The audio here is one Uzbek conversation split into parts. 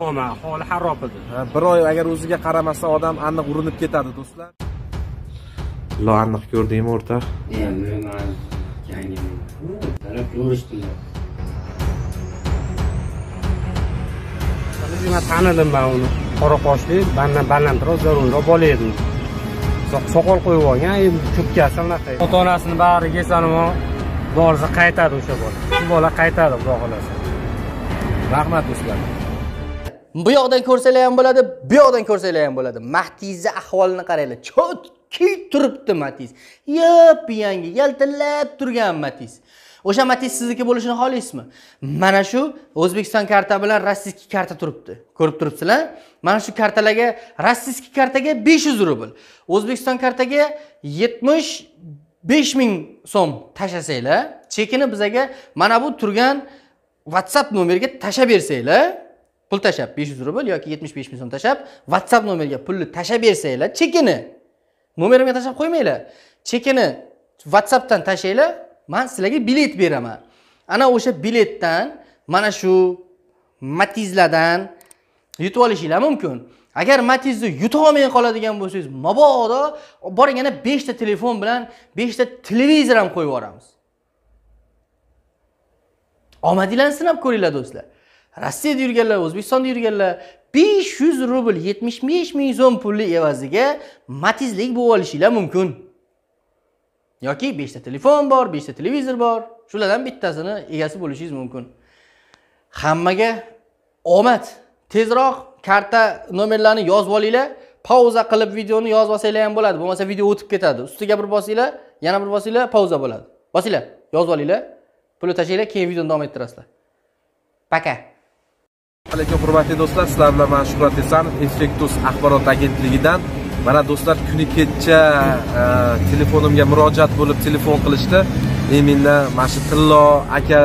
holi xarob edi bir oy agar o'ziga qaramasa odam aniq urinib ketadi do'stlar. Lo aniq ko'rdingmi o'rtoq endi man tanidim man uni. Qora qoshli bandan balandroq zo'ravonroq bola edi So- soqol qo'yib olgan endi cho'kkasi anaqa ota onasini bag'riga kelsa nima borsa qaytadi o'sha bola. Shu bola qaytadi xudo xohlasa rahmat do'stlar bu yoqdan ko'rsanglar ham bo'ladi bu yoqdan ko'rsanglar ham bo'ladi. Matizni ahvolini qaranglar. Chotki turibdi matiz. Yop yangi yaltillab turgan matiz. O'sha matiz sizniki bo'lishini xohlaysizmi mana shu o'zbekiston karta bilan rossiyskiy karta turibdi. Ko'rib turibsizlar. Mana shu kartalarga rossiyskiy kartaga 500 rubl. O'zbekiston kartaga 75 ming so'm tashlasanglar chekini bizaga mana bu turgan whatsapp nomeriga tashlab bersanglar. Pul tashlab 500 rubl yoki 75 ming so'm tashlab whatsapp nomeriga pulni tashlab bersanglar chekini nomerimga tashlab qo'ymanglar. Chekini whatsappdan tashlanglar man sizlarga bilet beraman. Ana o'sha biletdan mana shu matizlardan yutib olishinglar mumkin. Agar matizni yuta olmay qoladigan bo'lsangiz mabodo boring yana beshta telefon bilan beshta televizor ham qo'yib yuboramiz. Omadinglarni sinab ko'ringlar do'stlar. Rossiyada yurganlar o'zbekistonda yurganlar 500 rubl 75 ming so'm pulni evaziga matizlik bo'lib olishinglar mumkin. Yoki 5 ta telefon bor 5 ta televizor bor shulardan bittasini egasi bo'lishingiz mumkin. Hammaga omad. Tezroq karta nomerlarini yozib olinglar. Pauza qilib videoni yozib olsanglar ham bo'ladi. Bo'lmasa video o'tib ketadi. Ustiga bir bosinglar yana bir bosinglar pauza bo'ladi. Bosinglar yozib olinglar. Pulni tashlanglar keyin videoni davom ettirasizlar. Paka. Alaykum hurmatli do'stlar sizlar bilan man shuhrat esanov effektus axborot agentligidan mana do'stlar kuni kecha e, telefonimga murojaat bo'lib telefon qilishdi. E, mendan mana shu tillo aka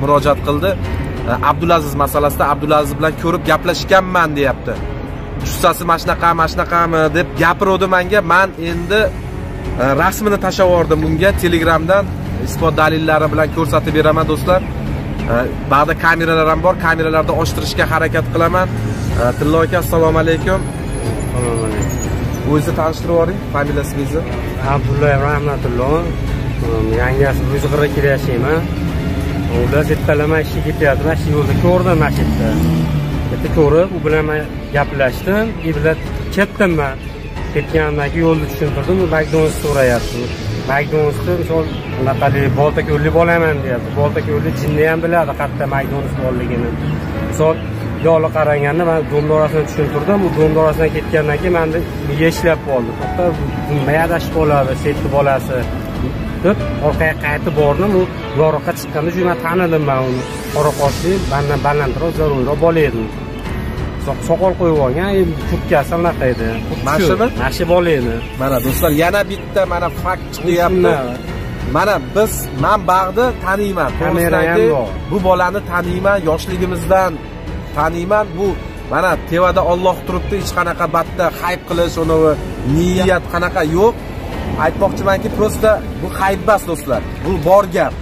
murojaat qildi. E, abdulaziz masalasida abdulaziz bilan ko'rib gaplashganman deyapti. Jussasi mana shunaqa mana shunaqami deb gapiruvdi manga. Man endi e, rasmini tashlab yubordim unga telegramdan isbot dalillari bilan ko'rsatib beraman do'stlar. E, ba'da kameralar ham bor. Kameralarni ochtirishga harakat qilaman. E, tillo aka assalomu alaykum. Assalomu alaykum. O'zingizni tanishtirib yuboring familiyangizni abdullayev rahmatullo. Yangasi o'zg'irra kira yashayman ular ertalama ishga ketyapti. Mana shu yo'lda ko'rdim mana shu yerda yerda ko'rib u bilan man gaplashdim. И bilan ketdim man ketganimdan keyin yo'lni tushuntirdim. U so'rayapti makdonaldsni misol bolta boltako'llik bo'laman deyapti. Boltako'llik jinni ham biladi qayerda McDonald's borligini. Misol yoli qaraganda man do'mni orasidan tushuntirdim u do'mni orasidan ketgandan keyin manda miya ishlab qoldi. To'xta nima adashib qoladi setni bolasi? Deb orqaga qaytib bordim. U yoriqqa chiqqanda shu man tanidim man uni qora qoshli mandan balandroq zarurroq bola edi soqol qo'yib olgan endi cho'kkasi anaqa edi Mana shumi? mana shu bola edi mana do'stlar yana bitta mana fakt chiqyapti mana biz man bag'ni taniyman aytay, bu bolani taniyman yoshligimizdan taniyman bu mana tevada olloh turibdi hech qanaqa batta hayb qilish uni niyat qanaqa yo'q aytmoqchimanki просто bu hayb emas do'stlar bu bor gap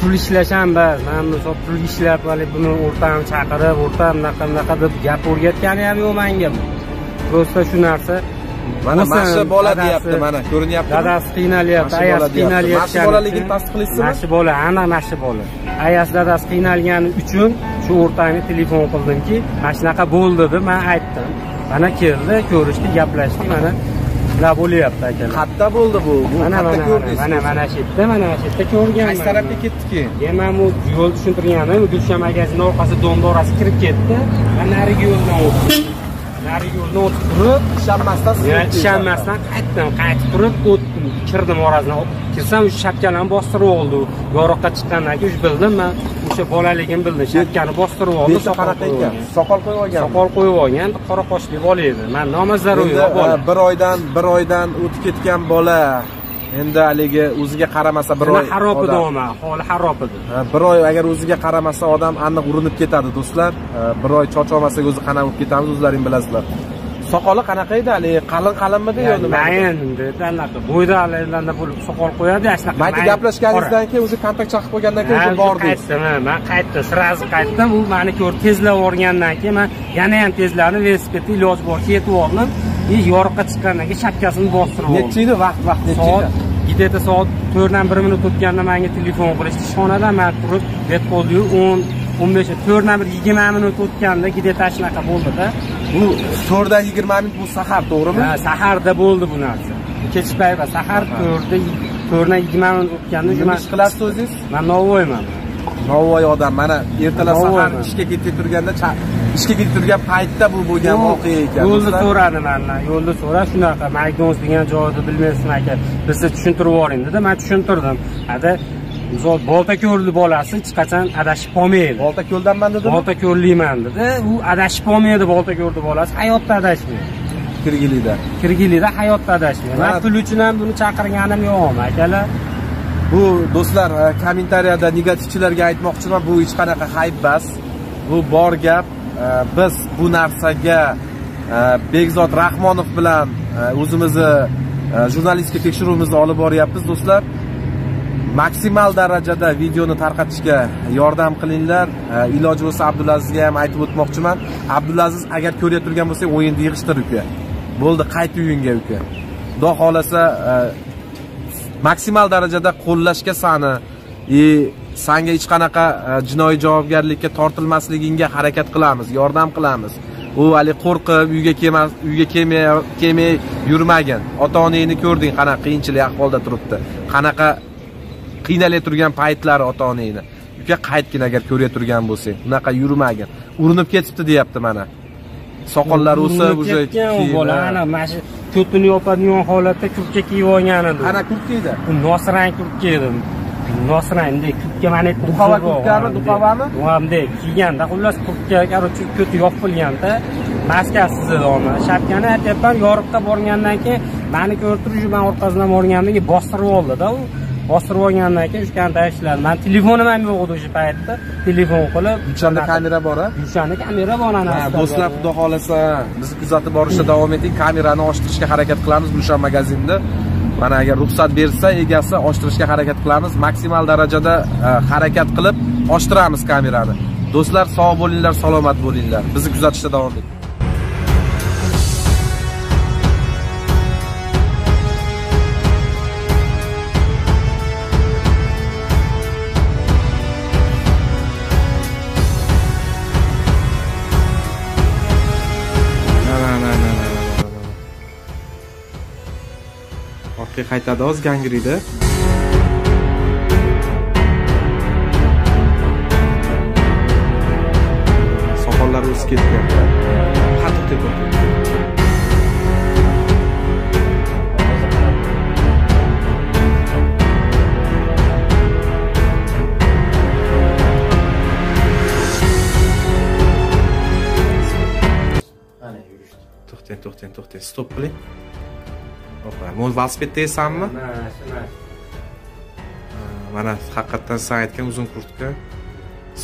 pul ishlash ham bas man misol pul ishlab hali buni o'rtamni chaqirib o'rtam bunaqa bunaqa deb gap o'rgatgani ham yo'q manga. Просто shu narsa. Mana mana shu bola deyapti mana ko'rinyaptimi? dadasi qiynalyapti ayasi deyapti. Mana shu bolaligini tasdiqlaysizmi? mana shu bola aniq mana shu bola. Ayasi dadasi qiynalgani uchun shu o'rtangni telefon qildimki mana shunaqa bo'ldi deb man aytdim. Mana keldi ko'rishdi gaplashdik mana shular bo'lyapti akalar. Qayerda bo'ldi bu. Mana mana mana mana shu yerda mana shu yerda ko'rganman. Qaysi tarafga ketdi keyin keyin man bu yo'l tushuntirganim gulshan magazini orqasi do'mni orasi kirib ketdi. Man narigi yo'ldan o'tdim narigi yo'ldan o'tib turib ishonmasdan ishonmasdan qaytdim qaytib turib o'tdim. Kirdim orasidan kirsam o'sha shapkani bostirib oldi. U yoriqqa chiqqandan keyin bildim man o'sha bolaligimni bildim shapkani bostirib oldi soqol qo'yib olgan. Soqol qo'yib olgan. Qora qoshli bola edi. Man bola e, bir oydan bir oydan o'tib ketgan bola. Endi haligi o'ziga qaramasa bir oy xarob edi oma holi xarob edi. E, bir oy agar o'ziga qaramasa odam aniq urinib ketadi do'stlar. E, bir oy chorch olmasak o'zi qanaqa bo'lib ketamiz o'zlaring bilasizlar soqoli qanaqa edi haligi qalin qalinmidi yo nima mayin anaqa bo'ydalardan bo'lib soqol qo'yadi shunaqa mayli gaplashganingizdan keyin o'zi kontakt chaqib qo'ygandan keyin o'zi bordik qaytdim man qaytdim sразу qaytdim. U mani ko'rib tezlab yuborgandan keyin man yana ham tezlanib velosipedda iloji boricha yetib oldim и yoriqqa chiqqandan keyin shapkasini bostirib oldim. Nechi edi? Vaqt vaqt nechi soat где то soat to'rtdan bir minut o'tganda manga telefon qilishdi. Ishxonadan man turib deb qoldiyu o'n o'n besh to'rtdan bir yigirma minut o'tganda то shunaqa bo'ldida. Bu to'rtdan yigirma minut bu sahar to'g'rimi? Ha, saharda bo'ldi bu narsa. Kech payt sahar to'rtda to'rtdan yigirma minut o'tganda nima ish qilasiz o'zingiz? Man novvoyman. Novvoy odam mana ertalab sahar ishga ketib turganda ishga ketib turgan paytda bu bo'lgan voqea ekan. yo'lda so'radi mandan yo'lda so'ra shunaqa makdonalds degan joyni bilmaysizmi aka? Bizni tushuntirib yuboring dedi man tushuntirdim. Ada misol boltako'rli bolasi hech qachon adashib qolmaydi. Bolta ko'ldanman dedimi boltako'rliman dedi. U adashib qolmaydi boltako'rli bolasi hayotda adashmaydi. Kirgilida kirgilida hayotda adashmaydi. Man pul uchun ham buni chaqirganim yo'q akalar bu do'stlar e, kommentariyada negativchilarga aytmoqchiman bu hech qanaqa hayb emas bu bor gap. E, biz bu narsaga e, bekzod rahmonov bilan o'zimizni jurnalistika tekshiruvimizni olib boryapmiz do'stlar maksimal darajada videoni tarqatishga yordam qilinglar. E, iloji bo'lsa abdulazizga ham aytib o'tmoqchiman. Abdulaziz agar ko'rib turgan bo'lsang o'yinni yig'ishtir uka. Bo'ldi qayt uyingga uka. Xudo xohlasa e, maksimal darajada qo'llashga sani. И sanga hech qanaqa e, jinoiy javobgarlikka tortilmasligingga harakat qilamiz yordam qilamiz. U haligi qo'rqib uyga kelmas uyga kelmay kelmay yurmagin. Ota onangni ko'rding qanaqa qiyinchilik ahvolda turibdi. Qanaqa qiynalib turgan paytlari ota onangni uka qaytgin agar ko'rib turgan bo'lsang unaqa yurmagin. Urinib ketibdi deyapti mana. Soqollari o'sib уже bola ha. ana mana shu ko'tini yopadigan holatda kurtka kiyib olgan edi qana kurtka edi. Bu nosrang kurtka edi. Nosrang bunday kurtka mana Duqova kurtkami, duqovami? bunday kiyganda xullas kurtka короче ko'ti yopilganda maskasiz edi uni shapkani aytyapman yoriqqa borgandan keyin mani ko'rib turib man orqasidan borgandan keyin bostirib oldida u bostirib olgandan keyin o'shani tashladi man telefonim ham yo'q edi o'sha paytda. Telefon qilib o'shanda kamera bor a o'shanda kamera bor ana Ha, do'stlar xudo xohlasa bizni kuzatib borishda davom eting. Kamerani ochtirishga harakat qilamiz gulshan magazinda. Mana agar ruxsat bersa egasi ochtirishga harakat qilamiz. Maksimal darajada e, harakat qilib ochtiramiz kamerani. Do'stlar sog' bo'linglar salomat bo'linglar. Bizni kuzatishda davom eting orqaga qaytadi. Oz gangriyda soqollari o'sib ketgan. Mana yurishdi. to'xtang to'xtang to'xtang. Stop qiling opa velosipeddasanmi mana shu mana haqiqatdan sen aytgan uzun kurtka.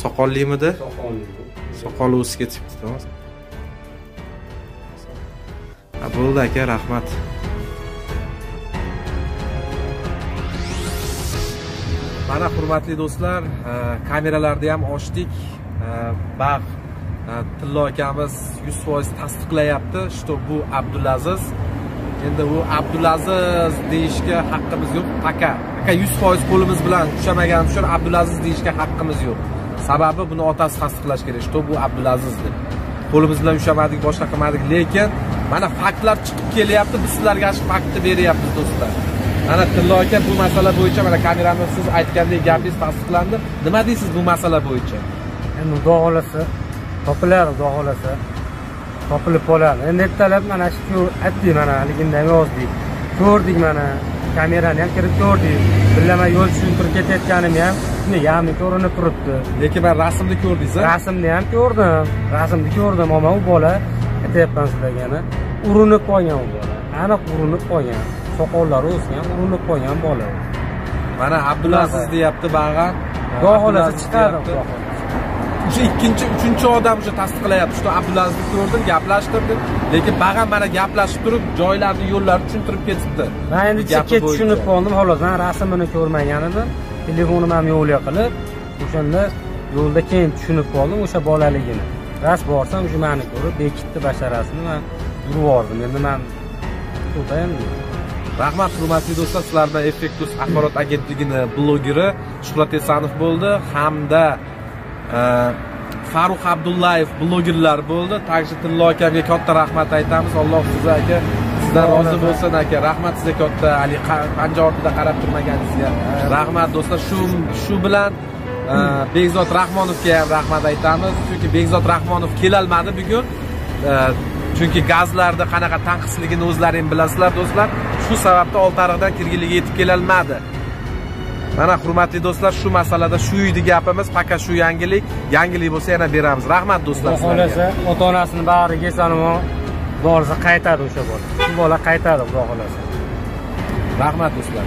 Soqollimidi? Soqolli. Soqoli o'sib ketibdi bo'ldi aka rahmat. Mana hurmatli do'stlar kameralarni ham ochdik. E, tillo akamiz yuz foiz tasdiqlayapti. Что bu abdulaziz endi u abdulaziz deyishga haqqimiz yo'q. Aka aka yuz foiz qo'limiz bilan ushlamaganimiz uchun abdulaziz deyishga haqqimiz yo'q. Sababi buni otasi tasdiqlash kerak. Что bu abdulaziz deb. Qo'limiz bilan ushlamadik boshqa qilmadik. Lekin mana faktlar chiqib kelyapti biz sizlarga shu faktni beryapmiz do'stlar. Mana tillo aka bu masala bo'yicha mana kamerani siz aytgandek gapingiz tasdiqlandi. Nima deysiz bu masala bo'yicha? Endi xudo xohlasa topilar xudo xohlasa topilib qoladi. Endi ertalab mana shu aytdik mana haligida ham yozdik ko'rdik mana kamerani ham kirib ko'rdik. Birga man yo'l tushuntirib ketayotganim ham shunday yarmi ko'rinib turibdi. Lekin man rasmni ko'rdingiz rasmni ham ko'rdim rasmni ko'rdim. Ammo u bola aytyapman sizlarga ana urinib qolgan u bola. Aniq urinib qolgan soqollari o'sgan urinib qolgan bola. Mana abdulaziz deyapti bag'an xudo xohlasa chiqadi o'sha ikkinchi uchinchi odam o'sha tasdiqlayapti что abdulazizni ko'rdim gaplashtirdim lekin bag'am mana gaplashib turib joylarni yo'llarni tushuntirib ketibdi. Man endi bo'yicha. tushunib qoldim. Xolos man rasmini ko'rmagan edim telefonim ham yo'qlik qilib o'shanda yo'lda keyin tushunib qoldim o'sha bolaligini. Rast borsam o'sha mani ko'rib bekitdi basharasini man yurib yubordim. Endi man endi rahmat hurmatli do'stlar. Sizlar bilan effektus axborot agentligini blogeri shuhrat esanov bo'ldi. Hamda farruh abdullayev blogerlar bo'ldi. Также tillo akamga katta rahmat aytamiz. Alloh siz aka sizdan rozi bo'lsin aka. Rahmat sizga katta haligi qa- panja ortida qarab turmaganingizga rahmat do'stlar. Shu shu bilan e, bekzod rahmonovga ham rahmat aytamiz. Chunki bekzod rahmonov kelolmadi bugun. E, chunki gazlarda qanaqa tanqisligini o'zlaring bilasizlar do'stlar. Shu sababdan oltiariqdan kirgiliga yetib kelolmadi mana hurmatli do'stlar shu masalada shu uyni gapimiz faqat shu yangilik. Yangilik bo'lsa yana beramiz. Rahmat do'stlar xudo xohlasa ota onasini bag'riga salomon borsa qaytadi o'sha bola. Shu bola qaytadi xudo xohlasa. Rahmat do'stlar